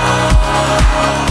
Música